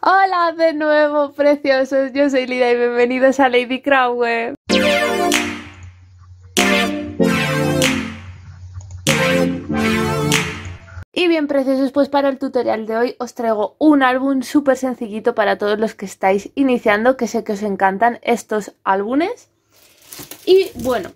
Hola de nuevo, preciosos. Yo soy Lida y bienvenidos a Lady Crowweb. Y bien preciosos, pues para el tutorial de hoy os traigo un álbum súper sencillito para todos los que estáis iniciando, que sé que os encantan estos álbumes. Y bueno,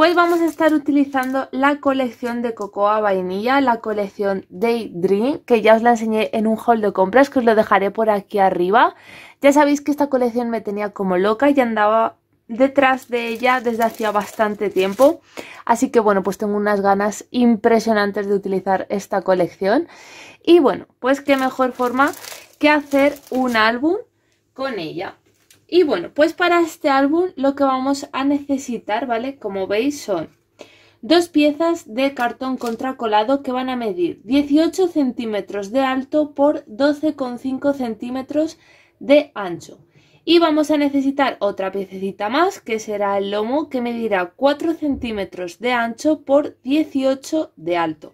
pues vamos a estar utilizando la colección de Cocoa Vainilla, la colección Daydream, que ya os la enseñé en un haul de compras, que os lo dejaré por aquí arriba. Ya sabéis que esta colección me tenía como loca y andaba detrás de ella desde hacía bastante tiempo. Así que bueno, pues tengo unas ganas impresionantes de utilizar esta colección. Y bueno, pues qué mejor forma que hacer un álbum con ella. Y bueno, pues para este álbum lo que vamos a necesitar, ¿vale? Como veis son dos piezas de cartón contracolado que van a medir 18 centímetros de alto por 12,5 centímetros de ancho. Y vamos a necesitar otra piececita más, que será el lomo, que medirá 4 centímetros de ancho por 18 de alto.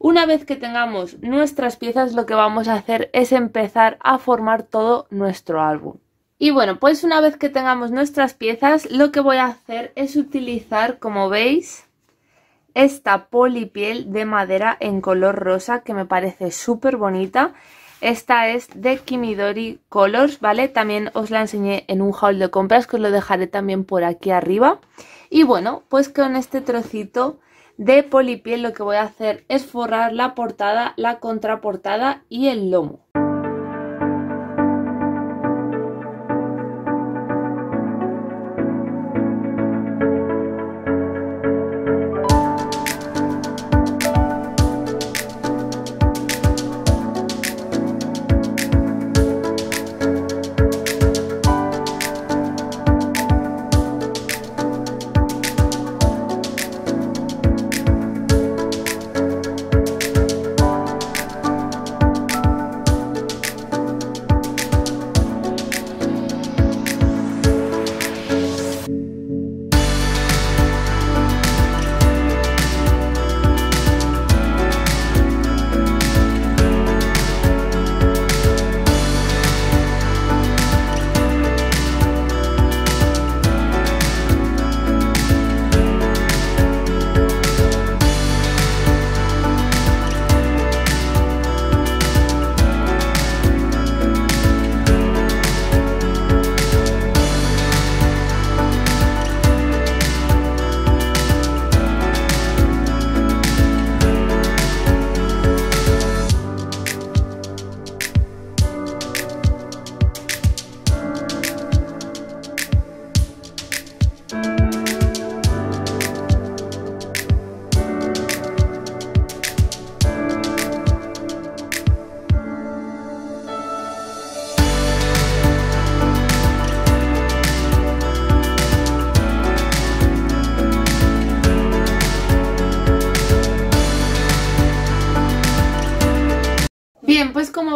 Una vez que tengamos nuestras piezas, lo que vamos a hacer es empezar a formar todo nuestro álbum. Y bueno, pues una vez que tengamos nuestras piezas, lo que voy a hacer es utilizar, como veis, esta polipiel de madera en color rosa, que me parece súper bonita. Esta es de Kimidori Colors, ¿vale? También os la enseñé en un haul de compras que os lo dejaré también por aquí arriba. Y bueno, pues con este trocito de polipiel lo que voy a hacer es forrar la portada, la contraportada y el lomo.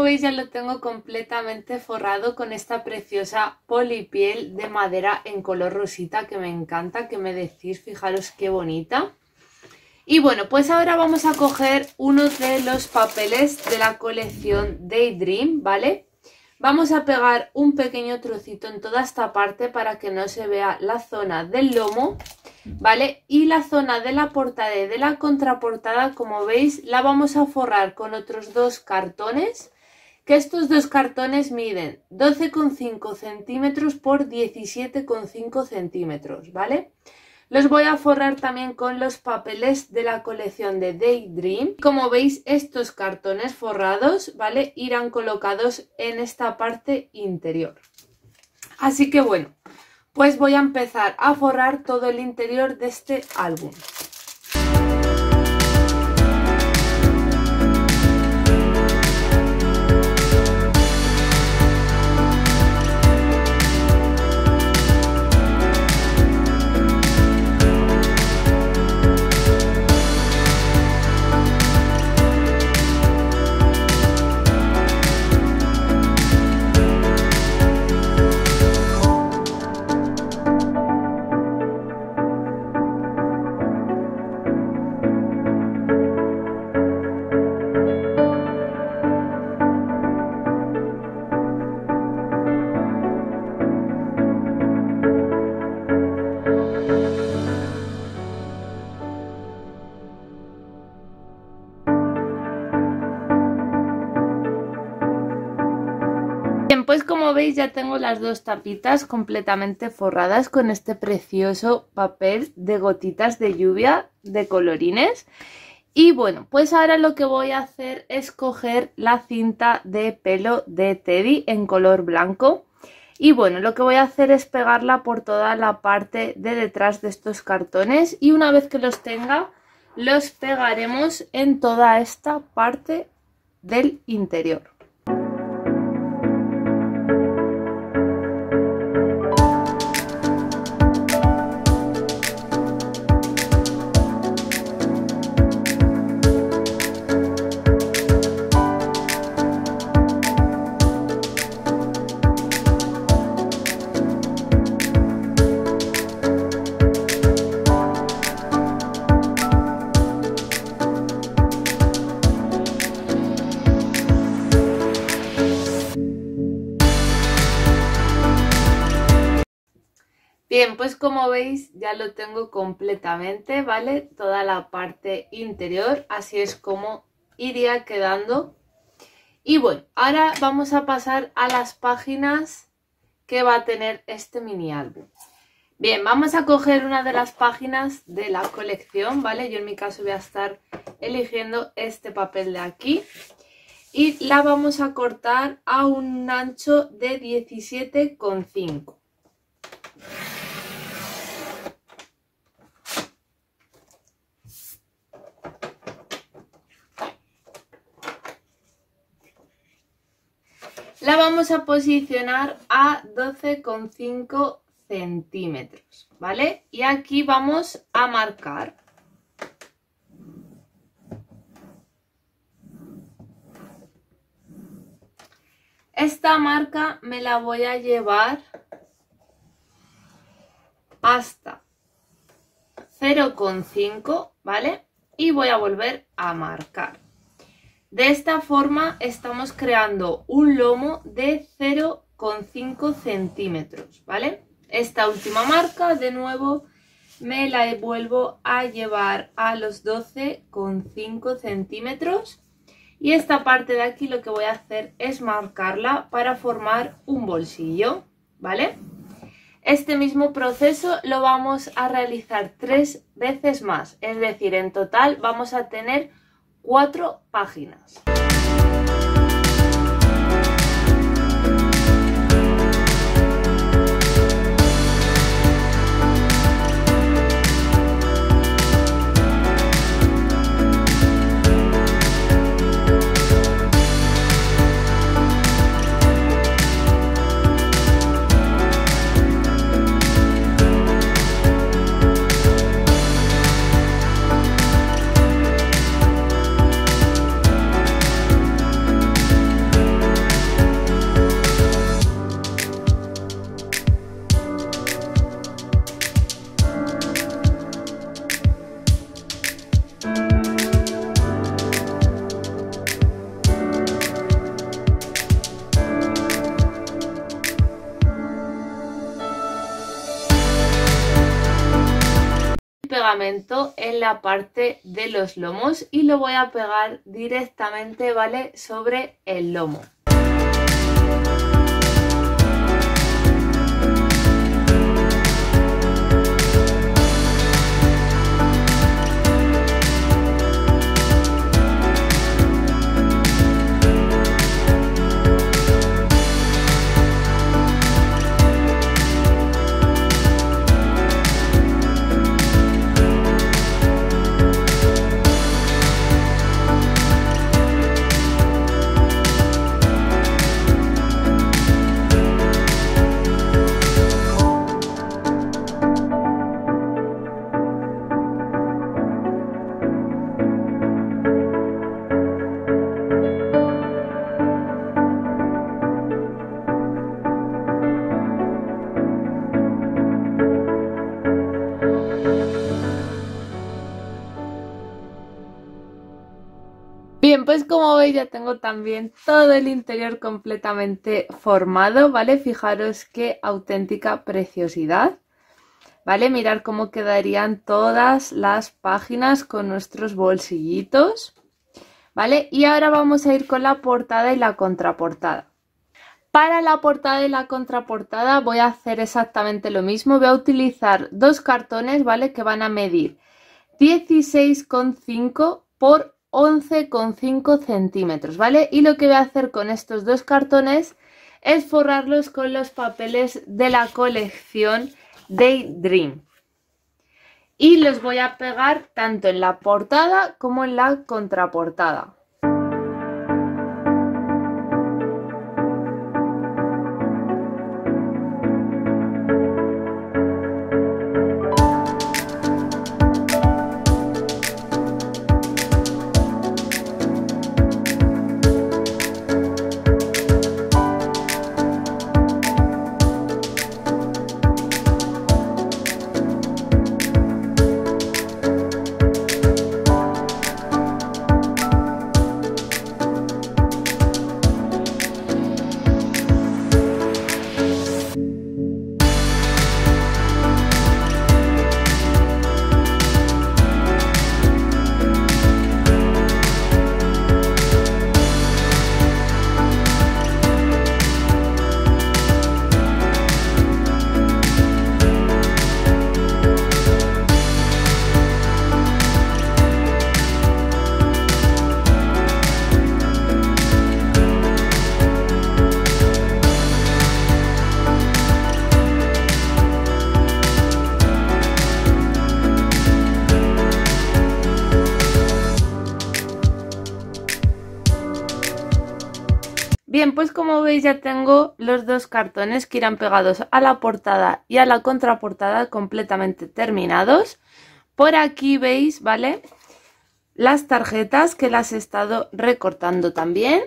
Veis ya lo tengo completamente forrado con esta preciosa polipiel de madera en color rosita que me encanta, que me decís, fijaros qué bonita. Y bueno, pues ahora vamos a coger uno de los papeles de la colección Daydream, ¿vale? Vamos a pegar un pequeño trocito en toda esta parte para que no se vea la zona del lomo ¿vale? Y la zona de la portada y de la contraportada, como veis, la vamos a forrar con otros dos cartones, que estos dos cartones miden 12,5 centímetros por 17,5 centímetros, ¿vale? Los voy a forrar también con los papeles de la colección de Daydream. Como veis, estos cartones forrados, ¿vale? Irán colocados en esta parte interior. Así que bueno, pues voy a empezar a forrar todo el interior de este álbum. Pues como veis ya tengo las dos tapitas completamente forradas con este precioso papel de gotitas de lluvia de colorines. Y bueno, pues ahora lo que voy a hacer es coger la cinta de pelo de Teddy en color blanco. Y bueno, lo que voy a hacer es pegarla por toda la parte de detrás de estos cartones. Y una vez que los tenga, los pegaremos en toda esta parte del interior. Bien, pues como veis ya lo tengo completamente, ¿vale? Toda la parte interior, así es como iría quedando. Y bueno, ahora vamos a pasar a las páginas que va a tener este mini álbum. Bien, vamos a coger una de las páginas de la colección, ¿vale? Yo en mi caso voy a estar eligiendo este papel de aquí. Y la vamos a cortar a un ancho de 17,5. La vamos a posicionar a 12,5 centímetros, ¿vale? Y aquí vamos a marcar. Esta marca me la voy a llevar hasta 0,5, ¿vale? Y voy a volver a marcar. De esta forma estamos creando un lomo de 0,5 centímetros, ¿vale? Esta última marca, de nuevo, me la vuelvo a llevar a los 12,5 centímetros. Y esta parte de aquí lo que voy a hacer es marcarla para formar un bolsillo, ¿vale? Este mismo proceso lo vamos a realizar tres veces más, es decir, en total vamos a tener cuatro páginas. En la parte de los lomos y lo voy a pegar directamente, ¿vale? Sobre el lomo. Bien, pues como veis ya tengo también todo el interior completamente formado, ¿vale? Fijaros qué auténtica preciosidad, ¿vale? Mirar cómo quedarían todas las páginas con nuestros bolsillitos, ¿vale? Y ahora vamos a ir con la portada y la contraportada. Para la portada y la contraportada voy a hacer exactamente lo mismo. Voy a utilizar dos cartones, ¿vale? Que van a medir 16,5 por 11,5 centímetros, ¿vale? Y lo que voy a hacer con estos dos cartones es forrarlos con los papeles de la colección Daydream. Y los voy a pegar tanto en la portada como en la contraportada. Como veis ya tengo los dos cartones que irán pegados a la portada y a la contraportada completamente terminados. Por aquí veis, ¿vale? Las tarjetas que las he estado recortando también.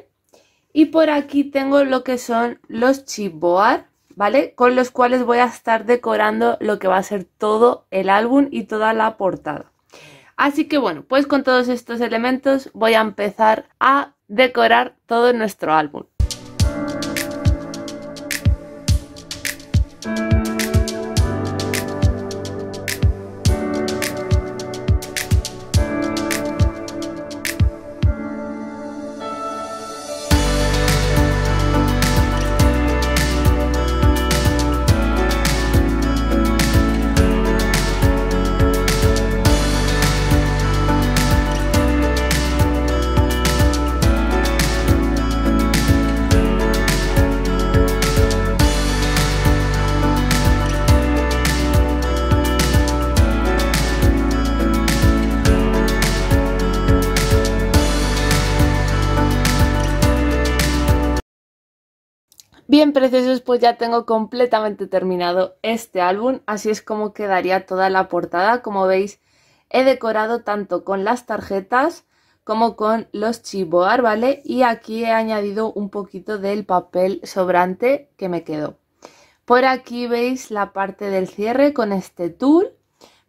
Y por aquí tengo lo que son los chipboard, ¿vale? Con los cuales voy a estar decorando lo que va a ser todo el álbum y toda la portada. Así que bueno, pues con todos estos elementos voy a empezar a decorar todo nuestro álbum. Bien, preciosos, pues ya tengo completamente terminado este álbum. Así es como quedaría toda la portada. Como veis, he decorado tanto con las tarjetas como con los chipboard, ¿vale? Y aquí he añadido un poquito del papel sobrante que me quedó. Por aquí veis la parte del cierre con este tul,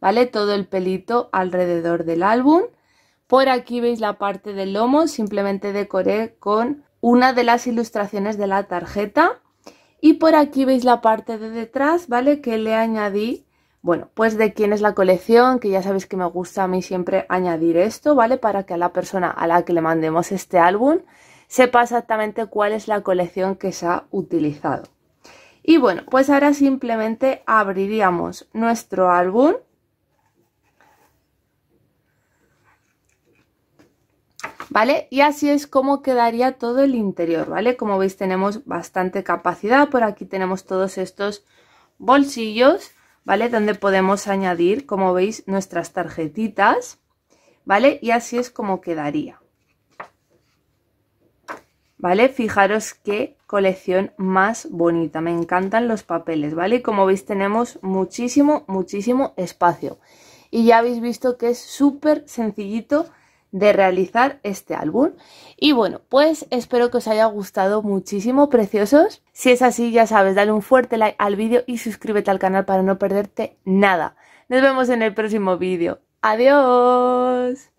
¿vale? Todo el pelito alrededor del álbum. Por aquí veis la parte del lomo, simplemente decoré con una de las ilustraciones de la tarjeta y por aquí veis la parte de detrás, ¿vale? Que le añadí, bueno, pues de quién es la colección, que ya sabéis que me gusta a mí siempre añadir esto, ¿vale? Para que a la persona a la que le mandemos este álbum sepa exactamente cuál es la colección que se ha utilizado. Y bueno, pues ahora simplemente abriríamos nuestro álbum ¿vale? Y así es como quedaría todo el interior, ¿vale? Como veis tenemos bastante capacidad, por aquí tenemos todos estos bolsillos, ¿vale? Donde podemos añadir, como veis, nuestras tarjetitas, ¿vale? Y así es como quedaría. ¿Vale? Fijaros qué colección más bonita, me encantan los papeles, ¿vale? Como veis tenemos muchísimo, muchísimo espacio. Y ya habéis visto que es súper sencillito de realizar este álbum. Y bueno, pues espero que os haya gustado muchísimo, preciosos. Si es así, ya sabes, dale un fuerte like al vídeo y suscríbete al canal para no perderte nada. Nos vemos en el próximo vídeo. ¡Adiós!